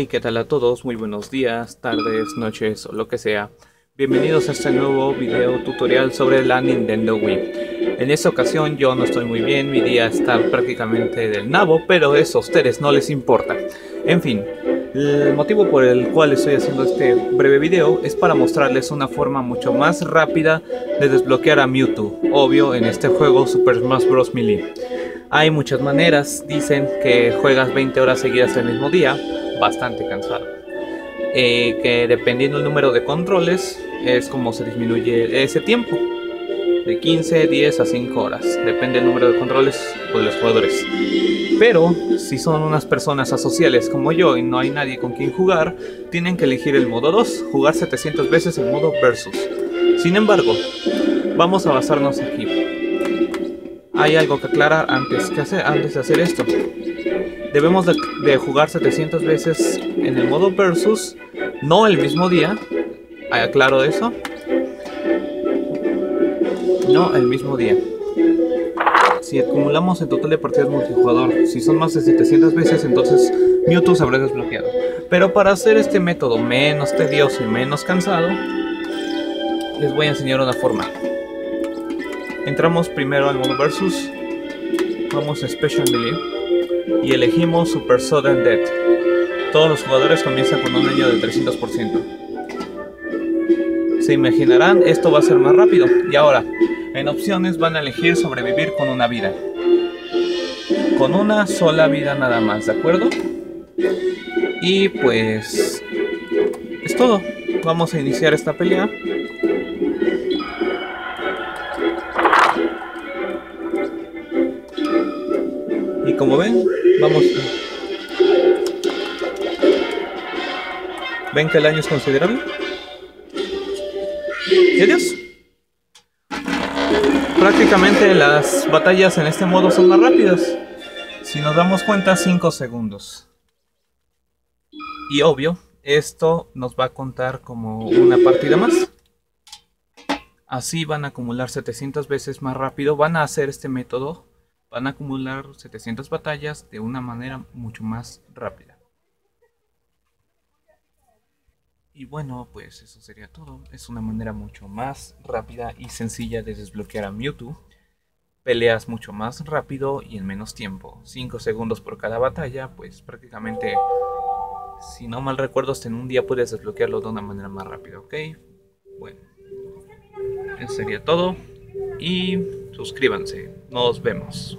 Hey, ¿qué tal a todos? Muy buenos días, tardes, noches o lo que sea. Bienvenidos a este nuevo video tutorial sobre la Nintendo Wii. En esta ocasión yo no estoy muy bien, mi día está prácticamente del nabo, pero eso a ustedes no les importa. En fin, el motivo por el cual estoy haciendo este breve video es para mostrarles una forma mucho más rápida de desbloquear a Mewtwo, obvio en este juego Super Smash Bros. Melee. Hay muchas maneras, dicen que juegas 20 horas seguidas el mismo día, bastante cansado. Eh, que dependiendo del número de controles es como se disminuye ese tiempo. De 15, 10 a 5 horas. Depende del número de controles de los jugadores. Pero si son unas personas asociales como yo y no hay nadie con quien jugar, tienen que elegir el modo 2, jugar 700 veces el modo versus. Sin embargo, vamos a basarnos aquí hay algo que aclarar antes, que hacer, antes de hacer esto. Debemos de, jugar 700 veces en el modo versus, no el mismo día. Aclaro eso. No el mismo día. Si acumulamos el total de partidas multijugador, si son más de 700 veces, entonces Mewtwo se habrá desbloqueado. Pero para hacer este método menos tedioso y menos cansado, les voy a enseñar una forma. Entramos primero al modo versus, vamos a Special y elegimos Super Sudden Death. Todos los jugadores comienzan con un daño del 300%. Se imaginarán, esto va a ser más rápido. Y ahora, en opciones van a elegir sobrevivir con una vida. Con una sola vida nada más, ¿de acuerdo? Y pues... Es todo. Vamos a iniciar esta pelea. Y como ven, vamos... ¿Ven que el año es considerable? ¿Y adiós? Prácticamente las batallas en este modo son más rápidas. Si nos damos cuenta, 5 segundos. Y obvio, esto nos va a contar como una partida más. Así van a acumular 700 veces más rápido. Van a hacer este método van a acumular 700 batallas de una manera mucho más rápida. Y bueno, pues eso sería todo. Es una manera mucho más rápida y sencilla de desbloquear a Mewtwo. Peleas mucho más rápido y en menos tiempo. 5 segundos por cada batalla, pues prácticamente, si no mal recuerdo, hasta en un día puedes desbloquearlo de una manera más rápida, ¿ok? Bueno, eso sería todo y suscríbanse. Nos vemos.